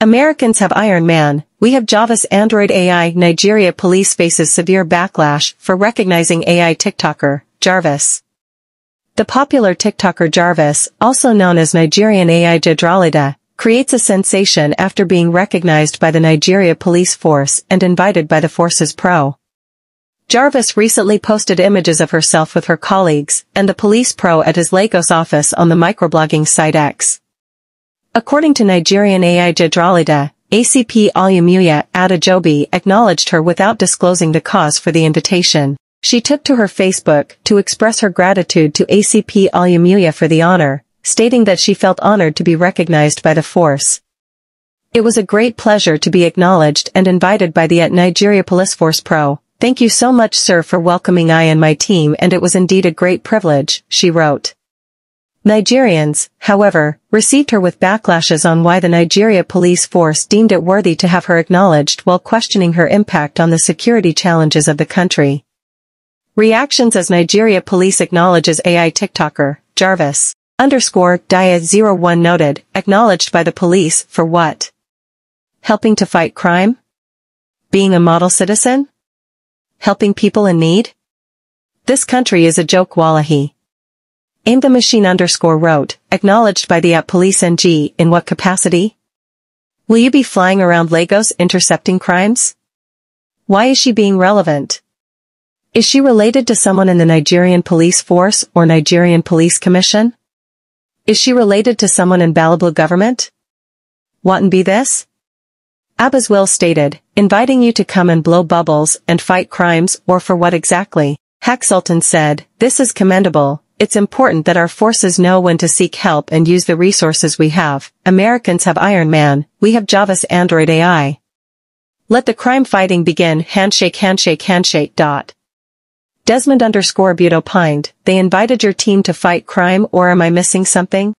Americans have Iron Man, we have Jarvis Android AI Nigeria police faces severe backlash for recognizing AI TikToker, Jarvis. The popular TikToker Jarvis, also known as Nigerian AI Jadrolita, creates a sensation after being recognized by the Nigeria police force and invited by the force's pro. Jarvis recently posted images of herself with her colleagues and the police pro at his Lagos office on the microblogging site X. According to Nigerian AI Jadrolita, ACP Olumuyiwa Adejobi acknowledged her without disclosing the cause for the invitation. She took to her Facebook to express her gratitude to ACP Olumuyiwa for the honor, stating that she felt honored to be recognized by the force. It was a great pleasure to be acknowledged and invited by the at Nigeria Police Force Pro. Thank you so much sir for welcoming I and my team and it was indeed a great privilege, she wrote. Nigerians, however, received her with backlashes on why the Nigeria police force deemed it worthy to have her acknowledged while questioning her impact on the security challenges of the country. Reactions as Nigeria police acknowledges AI TikToker, Jarvis underscore Dia01 noted, acknowledged by the police for what? Helping to fight crime? Being a model citizen? Helping people in need? This country is a joke wallahi. Aim the machine underscore wrote, acknowledged by the app police NG in what capacity? Will you be flying around Lagos intercepting crimes? Why is she being relevant? Is she related to someone in the Nigerian police force or Nigerian police commission? Is she related to someone in Balabu government? Wouldn't be this? Abbas Will stated, inviting you to come and blow bubbles and fight crimes or for what exactly? Hack Sultan said, this is commendable, it's important that our forces know when to seek help and use the resources we have. Americans have Iron Man, we have Jarvis Android AI. Let the crime fighting begin handshake handshake handshake dot. Desmond underscore Butte opined, they invited your team to fight crime or am I missing something?